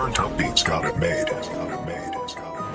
Turntop Beats got it made. Got it made. Got it made.